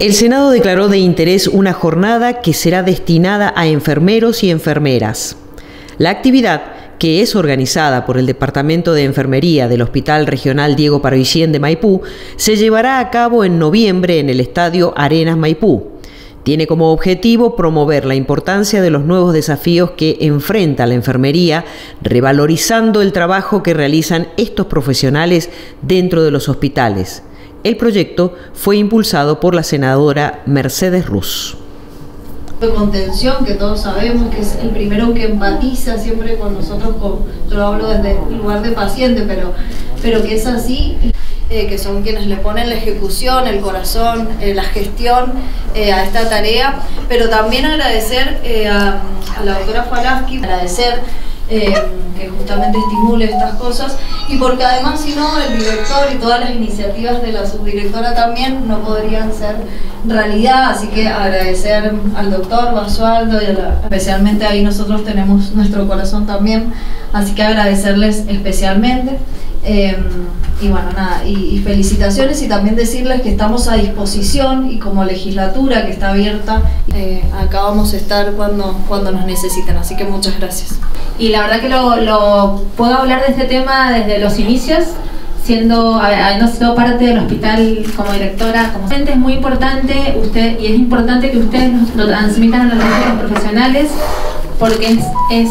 El Senado declaró de interés una jornada que será destinada a enfermeros y enfermeras. La actividad, que es organizada por el Departamento de Enfermería del Hospital Regional Diego Paroicien de Maipú, se llevará a cabo en noviembre en el Estadio Arenas Maipú. Tiene como objetivo promover la importancia de los nuevos desafíos que enfrenta la enfermería, revalorizando el trabajo que realizan estos profesionales dentro de los hospitales. El proyecto fue impulsado por la senadora Mercedes Ruz. De contención, que todos sabemos que es el primero que empatiza siempre con nosotros, con, yo lo hablo desde el lugar de paciente, pero, pero que es así, eh, que son quienes le ponen la ejecución, el corazón, eh, la gestión eh, a esta tarea, pero también agradecer a, a, la doctora Falaski, agradecer eh, que justamente estimule estas cosas. Y porque además si no el director y todas las iniciativas de la subdirectora también no podrían ser realidad, así que agradecer al doctor Basualdo y especialmente ahí nosotros tenemos nuestro corazón también, así que agradecerles especialmente. Eh, y bueno, nada, y, felicitaciones y también decirles que estamos a disposición y como legislatura que está abierta, eh, acá vamos a estar cuando, cuando nos necesiten, así que muchas gracias. Y la verdad que lo, puedo hablar de este tema desde los inicios, siendo, habiendo sido parte del hospital como directora, como es muy importante usted y es importante que ustedes lo transmitan a los profesionales porque es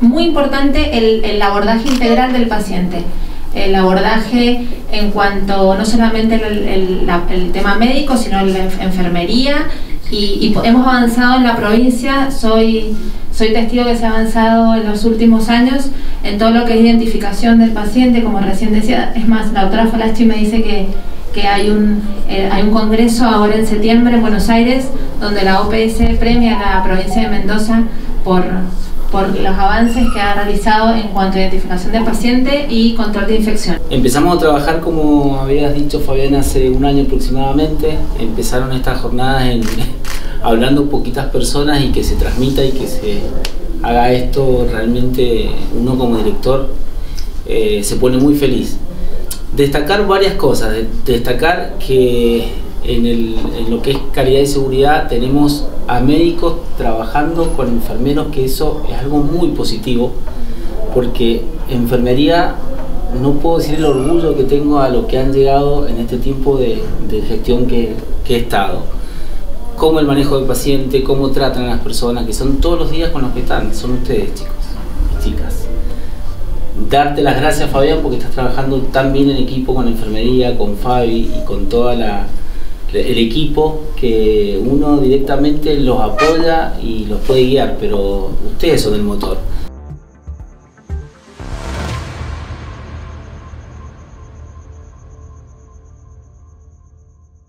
muy importante el, el abordaje integral del paciente. El abordaje en cuanto no solamente el, el, tema médico, sino la enfermería. Y, hemos avanzado en la provincia, soy, soy testigo que se ha avanzado en los últimos años en todo lo que es identificación del paciente, como recién decía, es más, la doctora Falaschi me dice que, que hay, un, eh, hay un congreso ahora en septiembre en Buenos Aires donde la OPS premia a la provincia de Mendoza por por los avances que ha realizado en cuanto a identificación del paciente y control de infección. Empezamos a trabajar, como habías dicho Fabián, hace un año aproximadamente. Empezaron estas jornadas en, hablando poquitas personas y que se transmita y que se haga esto realmente uno como director eh, se pone muy feliz. Destacar varias cosas, destacar que en, lo que es calidad y seguridad tenemos a médicos trabajando con enfermeros, que eso es algo muy positivo, porque enfermería no puedo decir el orgullo que tengo a lo que han llegado en este tiempo de, gestión que, he estado. Cómo el manejo del paciente, cómo tratan a las personas, que son todos los días con los que están, son ustedes chicos y chicas. Darte las gracias Fabián porque estás trabajando tan bien en equipo con enfermería, con Fabi y con toda la, el equipo que uno directamente los apoya y los puede guiar, pero ustedes son el motor.